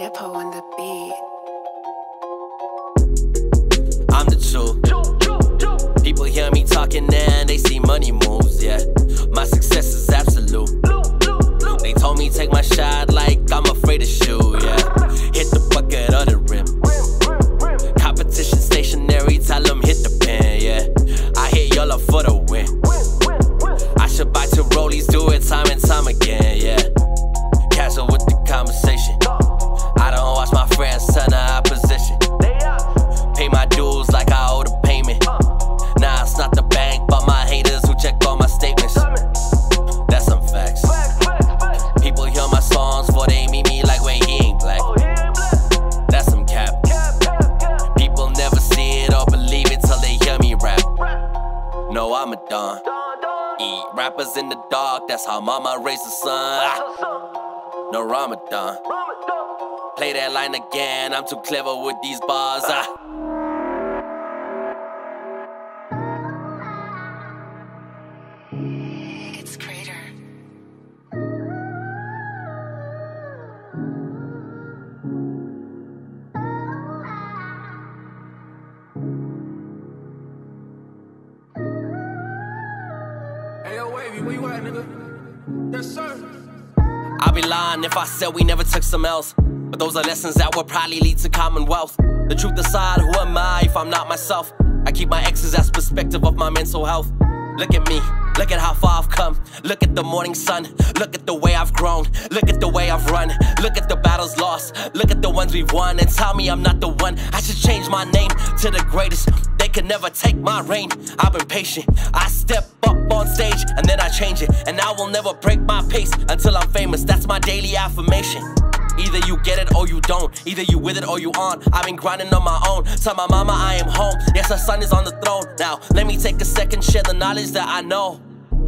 On the beat. I'm the truth. People hear me talking and they see money moves, yeah. My success is absolute. They told me take my shot like I'm afraid to shoot, yeah. I'm a don. Eat rappers in the dark, that's how mama raised the son. Ah, no Ramadan. Play that line again, I'm too clever with these bars. Ah. I'd be lying if I said we never took some else. But those are lessons that will probably lead to commonwealth. The truth aside, who am I if I'm not myself? I keep my exes as perspective of my mental health. Look at me, look at how far I've come. Look at the morning sun, look at the way I've grown. Look at the way I've run, look at the battles lost. Look at the ones we've won, and tell me I'm not the one. I should change my name to the greatest. Can never take my reign. I've been patient. I step up on stage and then I change it. And I will never break my pace until I'm famous. That's my daily affirmation. Either you get it or you don't. Either you with it or you aren't. I've been grinding on my own. Tell my mama I am home. Yes, her son is on the throne. Now, let me take a second, share the knowledge that I know.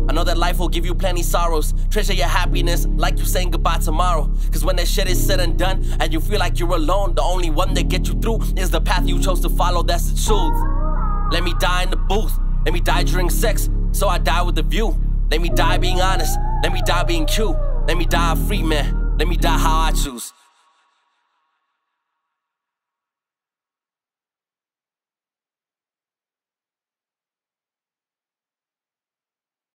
I know that life will give you plenty sorrows. Treasure your happiness like you saying goodbye tomorrow. Cause when that shit is said and done, and you feel like you're alone, the only one that get you through is the path you chose to follow. That's the truth. Let me die in the booth. Let me die during sex, so I die with a view. Let me die being honest. Let me die being cute. Let me die a free man. Let me die how I choose.